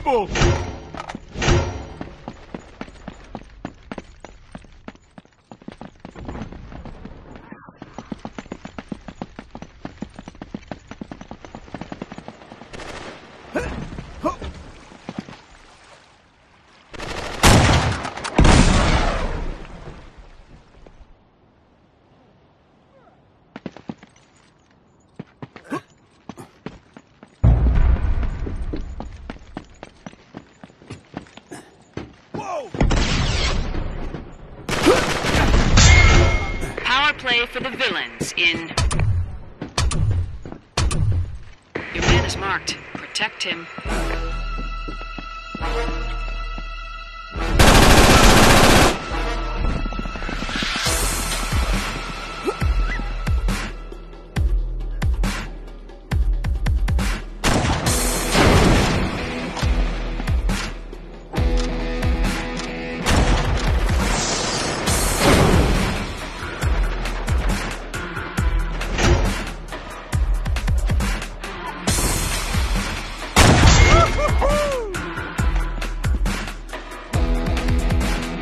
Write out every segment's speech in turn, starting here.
Unstoppable! Power play for the villains in. Your man is marked. Protect him.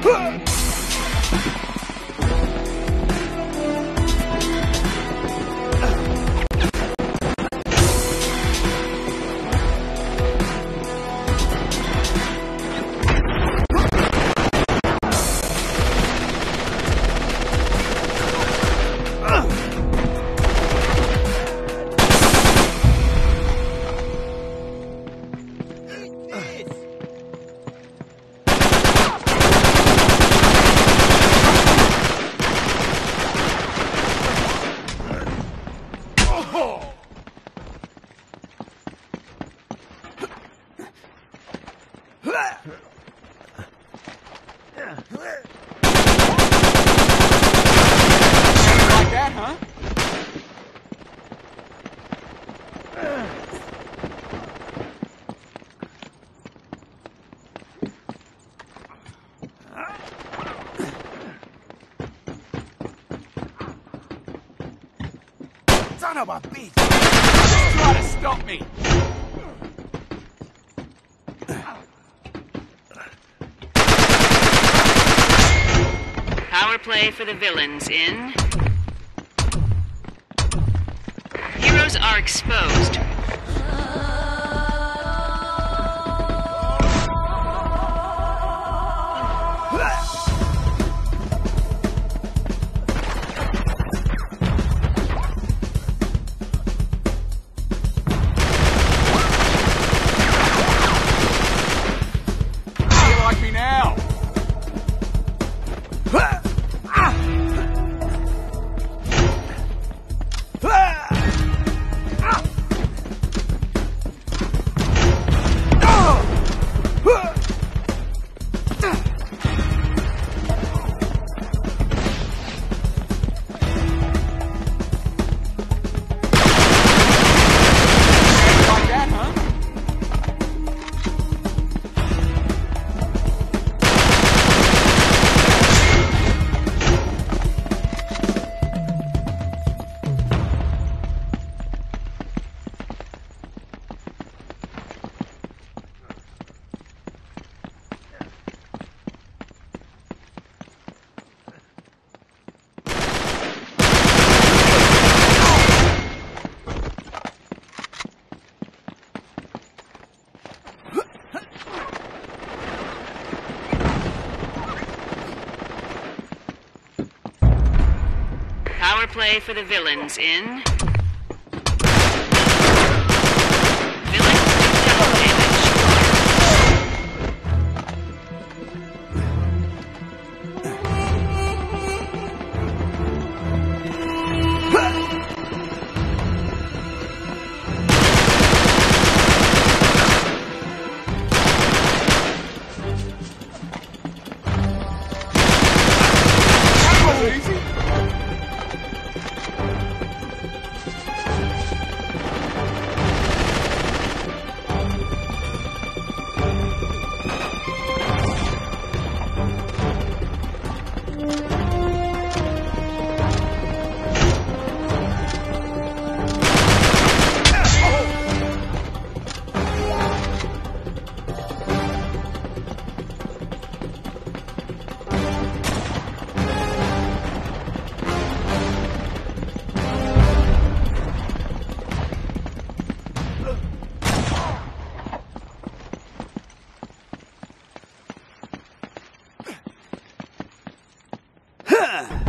Like Son of a bitch! Try to stop me! Power play for the villains in. Heroes are exposed. Power play for the villains in. Huh.